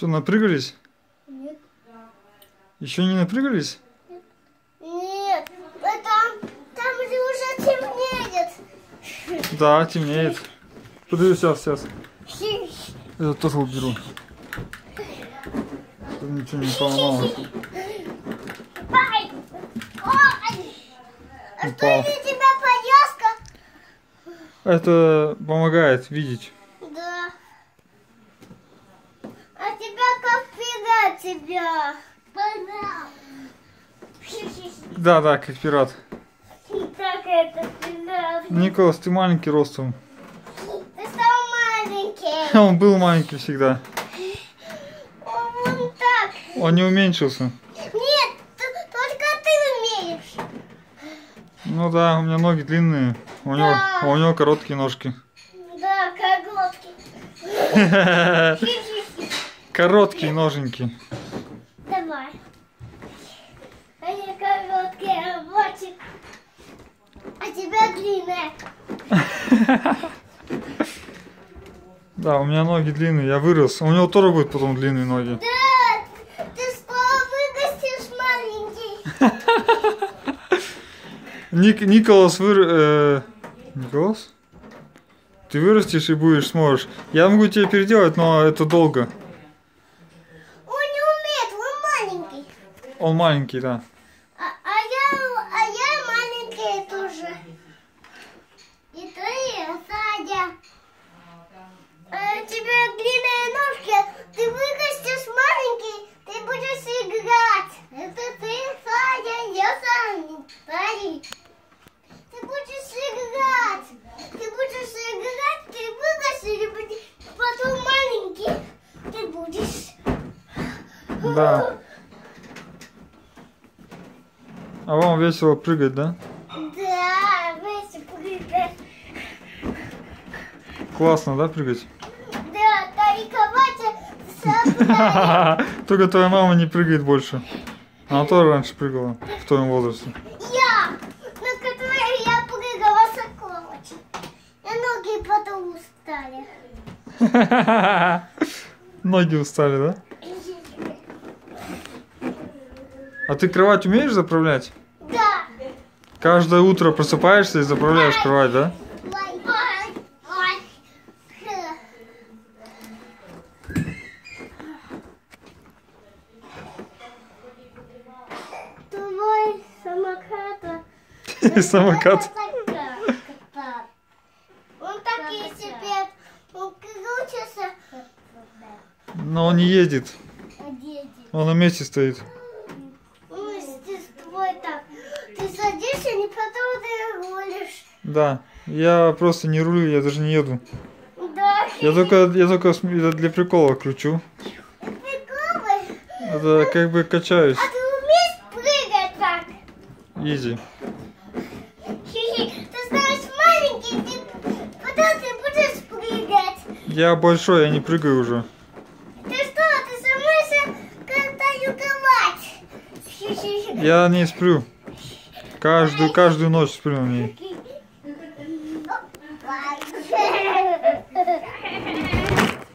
Что, напрыгались? Нет. Еще не напрыгались? Нет. А там, там же уже темнеет. Да, темнеет. Подожди, сейчас, сейчас. Я тоже уберу. Чтобы ничего не поломалось. А что Упал. это у тебя повязка? Это помогает видеть. Да. А тебя как тебя? Да, да, как пират. Так это пират. Николас, ты маленький ростом. Ты стал маленький. Он был маленький всегда. Он вон так. Он не уменьшился. Нет, только ты умеешь. Ну да, у меня ноги длинные. У него, Да. а у него короткие ножки. Да, как лодки. Короткие ноженьки. Давай. Они короткие, рабочие. А тебя длинная. Да, у меня ноги длинные, я вырос. У него тоже будут потом длинные ноги. Да, ты скоро вырастешь маленький. Ник, Николас выр... э, Николас? Ты вырастешь и будешь, сможешь. Я могу тебя переделать, но это долго. Он не умеет, он маленький. Он маленький, да. А, а я, а я маленькая тоже. И ты, Садя. А у тебя длинные ножки, ты вырастешь маленький, ты будешь играть. Это ты, Садя, я сам, Садик. Ты будешь играть. Ты будешь играть, ты вырастешь, потом маленький. Ты будешь. Да. А вам весело прыгать, да? Да, вместе прыгать. Классно, да, прыгать? Да, сам Только твоя мама не прыгает больше. Она тоже раньше прыгала в твоем возрасте. Я, на которой я прыгала высоко очень. И ноги потом устали. Ноги устали, да? А ты кровать умеешь заправлять? Да. Каждое утро просыпаешься и заправляешь кровать, да? Ой, ой, ой. Твой самокат. Самокат. Он так и себе, крутится. Но он не едет. Он на месте стоит. Ну, с твой так. Ты садишься, не потом ты рулишь. Да. Я просто не рулю, я даже не еду. Да. Я только, я только это для прикола кручу. Приколы. Это как бы качаюсь. А ты умеешь прыгать так? Изи. Ты знаешь, маленький, ты потом ты будешь прыгать. Я большой, я не прыгаю уже. Ты что, ты кровать? Хи-хи. Я не сплю. Каждую, каждую ночь сплю на ней.